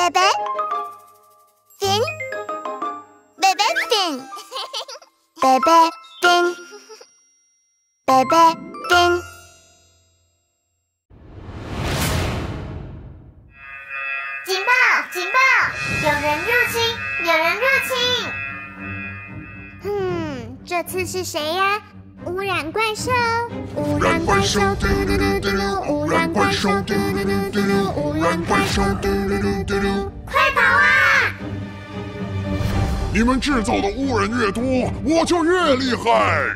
贝贝，fin，贝贝 fin，贝贝 fin，贝贝 fin。警报！警报！有人入侵！有人入侵！嗯，这次是谁呀？污染怪兽！污染怪兽！嘟嘟嘟嘟嘟！污染怪兽！嘟嘟嘟嘟嘟！污染怪兽！嘟嘟嘟嘟嘟！快跑啊！你们制造的污染越多，我就越厉害！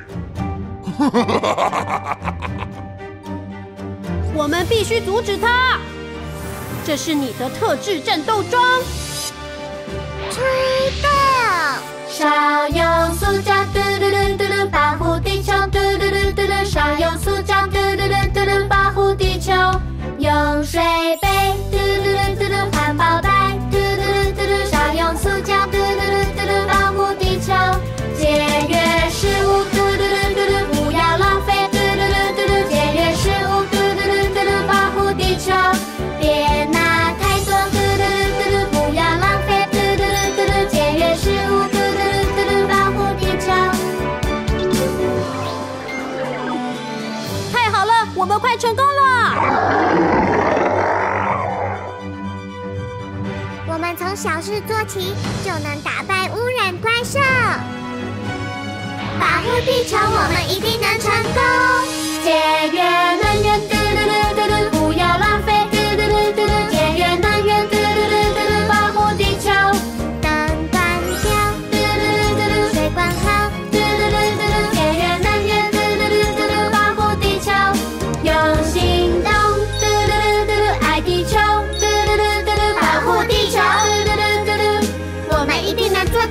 我们必须阻止他！这是你的特制战斗装。都，快成功了！我们从小事做起，就能打败污染怪兽。保护地球，我们一定能成功。节约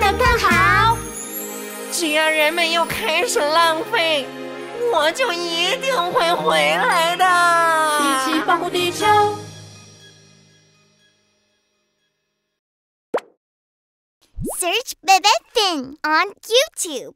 得更好。只要人们又开始浪费，我就一定会回来的。一起保护地球。Search Bebe Fin on YouTube.